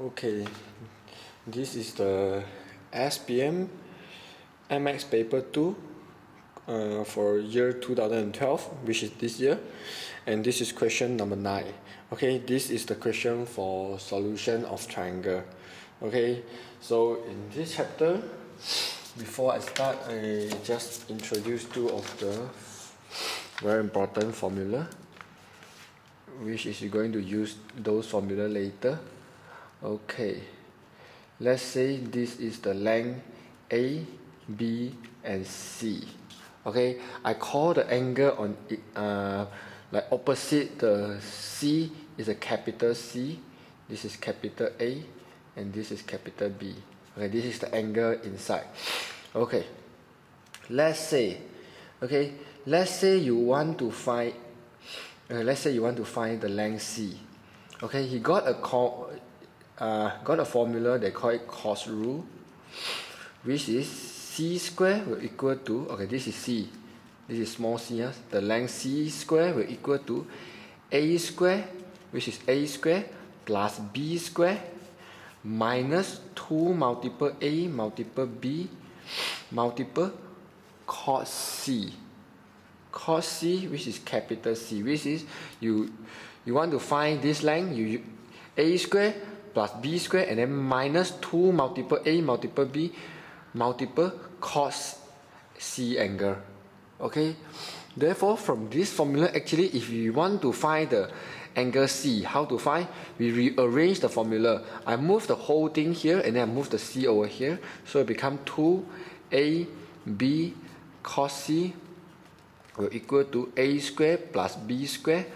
Okay, this is the SPM MX paper 2 uh, for year 2012 which is this year. And this is question number 9 okay this is the question for solution of triangle. Okay so in this chapter before I start I just introduce two of the very important formula which is going to use those formula later okay. Let's say this is the length A B and C. Okay? I call the angle on it uh, like opposite the C is a capital C. This is capital A and this is capital B. Okay? This is the angle inside. Okay. Let's say okay? Let's say you want to find uh, let's say you want to find the length C. Okay? He got a call uh, got a formula they call it cos rule which is c square will equal to okay this is c this is small c yes? the length c square will equal to a square which is a square plus b square minus 2 multiple a multiple b multiple cos c cos c which is capital c which is you you want to find this length you a square plus b square and then minus 2 multiple a multiple b multiple cos c angle. Okay? Therefore from this formula actually if you want to find the angle c how to find? We rearrange the formula. I move the whole thing here and then i move the c over here. So it become 2 a b cos c will equal to a square plus b square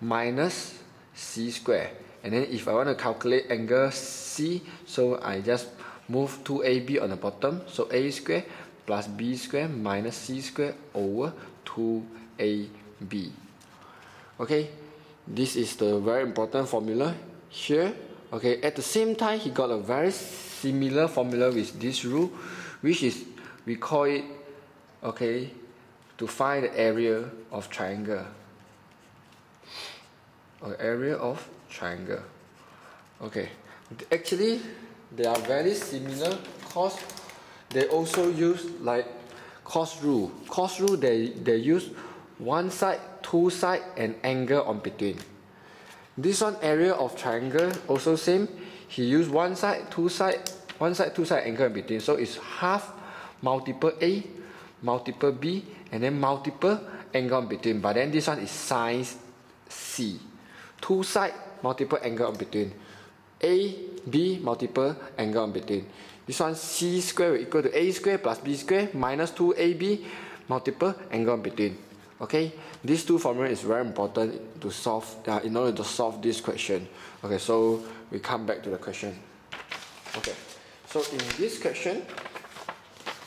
minus c square and then if I want to calculate angle C so I just move 2AB on the bottom. So A square plus B square minus C square over 2AB okay? This is the very important formula here. Okay at the same time he got a very similar formula with this rule which is we call it okay to find the area of triangle. Or area of triangle. Okay. Actually they are very similar cos they also use like cos rule. Cos rule they they use one side two side and angle on between. This one area of triangle also same. He use one side two side one side two side angle in between. So it's half multiple a multiple b and then multiple angle in between. But then this one is sine c. Two side multiple angle in between. A b multiple angle in between. This one c square will equal to a square plus b square minus 2ab multiple angle in between. Okay? These two formula is very important to solve uh, in order to solve this question. Okay so we come back to the question. Okay. So in this question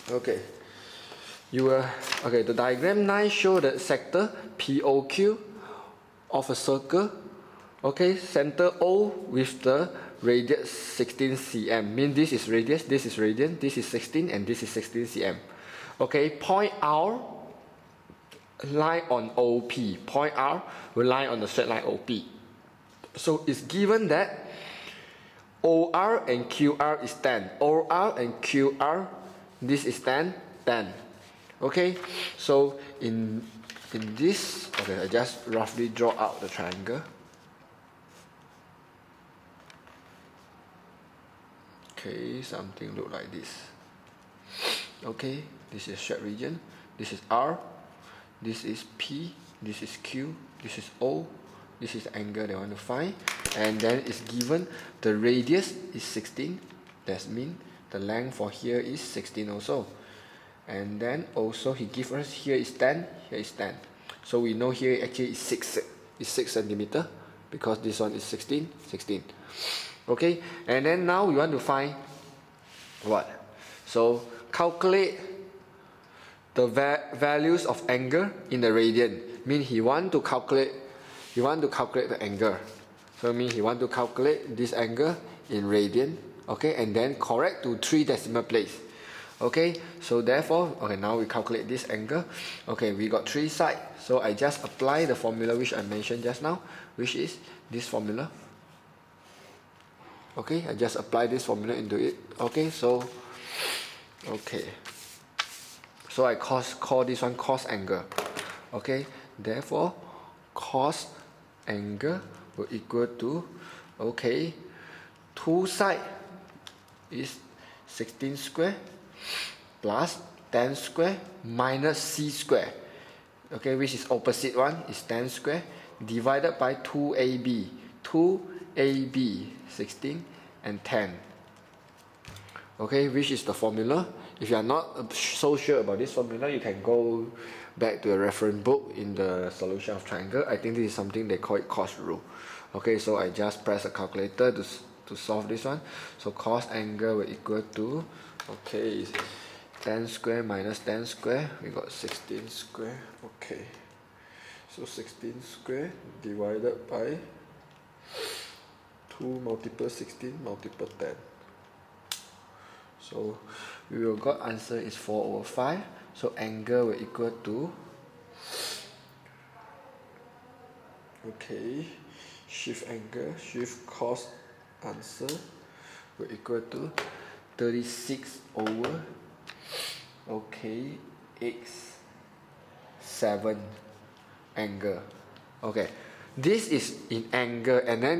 okay you will okay the diagram 9 show the sector POQ of a circle okay center O with the radius 16 cm mean this is radius this is radius this is 16 and this is 16 cm okay point R line on OP point R will lie on the straight line OP so it's given that OR and QR is 10 OR and QR this is 10 10 okay so in in this okay I just roughly draw out the triangle okay something look like this. Okay this is shaded region. This is R. This is P. This is Q. This is O. This is the angle they want to find. And then it's given the radius is 16 that means the length for here is 16 also. And then also he give us here is 10 here is 10 so we know here actually is 6 is 6 centimeter because this one is 16 16 okay? And then now we want to find what? So calculate the va values of angle in the radian. Mean he want to calculate he want to calculate the angle. So mean he want to calculate this angle in radian okay? And then correct to three decimal place. Okay? So therefore okay now we calculate this angle. Okay we got three sides so I just apply the formula which I mentioned just now which is this formula okay I just apply this formula into it. Okay so okay. So I cos call this one cos angle. Okay therefore cos angle will equal to okay two side is 16 square plus 10 square minus c square. Okay which is opposite one is 10 square divided by 2ab 2ab 16 and 10 okay which is the formula? If you are not uh, so sure about this formula you can go back to a reference book in the solution of triangle. I think this is something they call it cos rule. Okay so I just press a calculator to, to solve this one. So cos angle will equal to okay 10 square minus 10 square. We got 16 square. Okay. So 16 square divided by 2 multiple 16 multiple 10 so we will got answer is 4 over 5 so angle will equal to okay shift angle shift cos answer will equal to 36 over okay x 7 angle. Okay this is in angle and then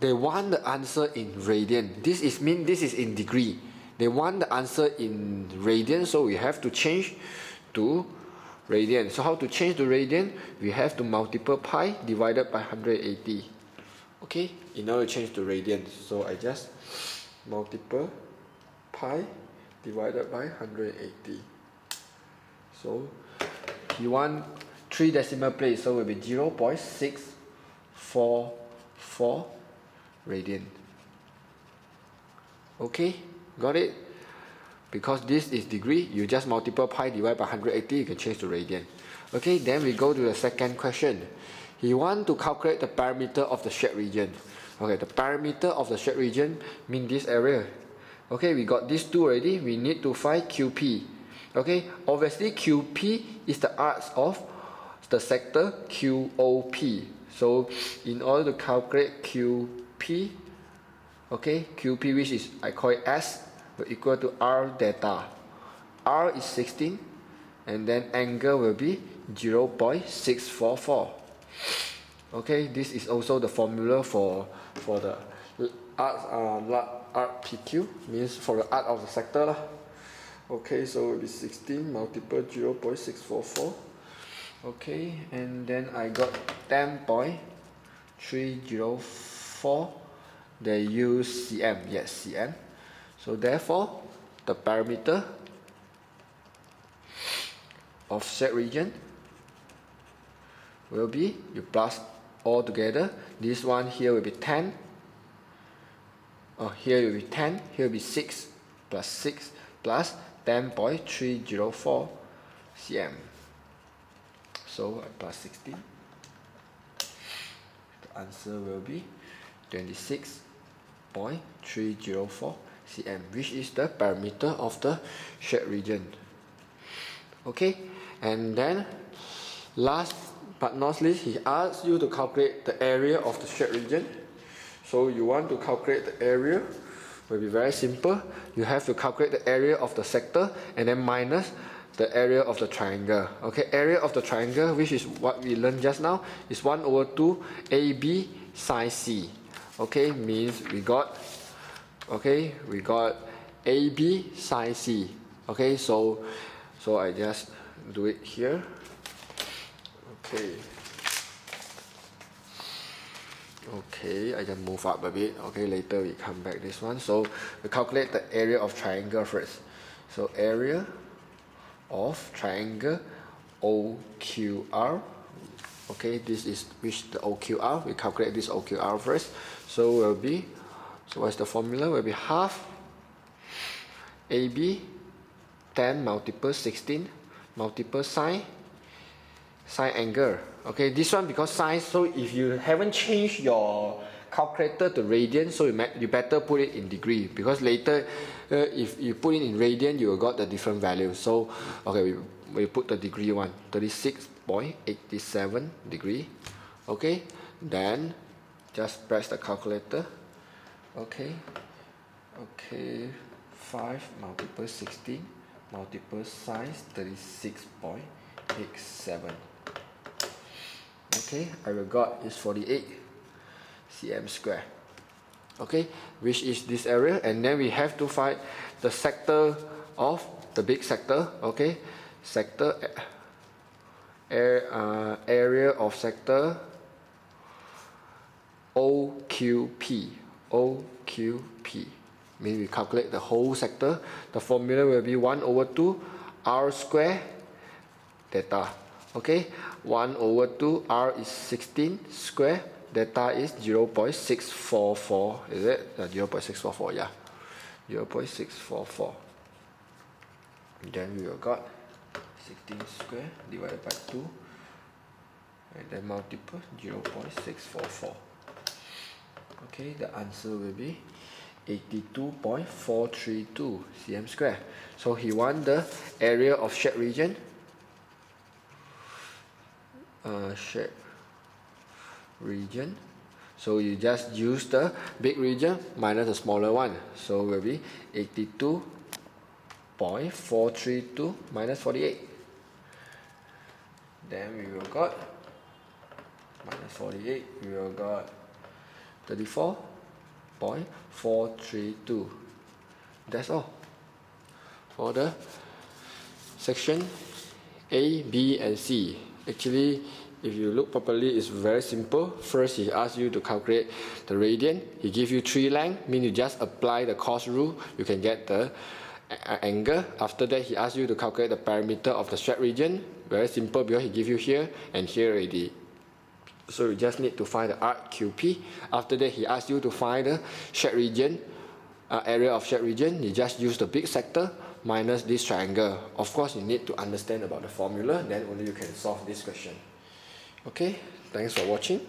they want the answer in radian this is mean this is in degree. They want the answer in radian so we have to change to radian so how to change to radian we have to multiply pi divided by 180 okay in order to change to radian so I just multiply pi divided by 180 so you want three decimal place so it will be 0 0.644 radian okay got it? Because this is degree you just multiply pi divided by 180 you can change to radian okay then we go to the second question. He want to calculate the perimeter of the shaded region. Okay the perimeter of the shaded region mean this area. Okay we got these two already. We need to find QP okay obviously QP is the arcs of the sector QOP so in order to calculate QP okay? QP which is I call it S will equal to R theta R is 16 and then angle will be 0 0.644 okay this is also the formula for for the arc uh, arc PQ means for the arc of the sector lah. okay so it will be 16 multiple 0 0.644 okay and then I got 10.304 they use cm yes cm so therefore the parameter of set region will be you plus all together this one here will be 10 oh here will be 10 here will be 6 plus 6 plus 10.304 cm so I plus 16 the answer will be 26.304 cm which is the perimeter of the shaded region. Okay and then last but not least he asks you to calculate the area of the shaded region. So you want to calculate the area will be very simple. You have to calculate the area of the sector and then minus the area of the triangle. Okay area of the triangle which is what we learned just now is 1 over 2 AB sine C okay means we got okay we got AB sine C. Okay so so I just do it here. Okay. Okay I just move up a bit. Okay later we come back this one. So we calculate the area of triangle first. So area of triangle OQR okay this is which the OQR we calculate this OQR first so will be so what's the formula? Will be half AB 10 multiple 16 multiple sine sine angle. Okay this one because sine so if you haven't changed your calculator to radian so you, you better put it in degree because later uh, if you put it in radian you will got the different value. So okay we, we put the degree one 36.87 degree. Okay then just press the calculator. Okay. Okay. 5 multiple 16 multiple size 36.87 okay. I will got is 48 cm square. Okay. Which is this area. And then we have to find the sector of the big sector. Okay. Sector air, uh, area of sector OQP OQP mean we calculate the whole sector. The formula will be 1 over 2 r square theta. Okay? 1 over 2 r is 16 square theta is 0 0.644 is it? Uh, 0 0.644 yeah. 0 0.644 then we will got 16 square divided by 2 and then multiple 0 0.644 okay the answer will be 82.432 cm square. So he want the area of shed region? Uh, shed region. So you just use the big region minus the smaller one. So will be 82.432 minus 48 then we will got minus 48 we will got 34.432 that's all. For the section A, B and C. Actually if you look properly it's very simple. First he asks you to calculate the radian. He give you three length mean you just apply the cos rule. You can get the angle. After that he asks you to calculate the perimeter of the shed region. Very simple because he give you here and here already so you just need to find the arc QP after that he asks you to find the shed region uh, area of shed region. You just use the big sector minus this triangle. Of course you need to understand about the formula. Then only you can solve this question. Okay thanks for watching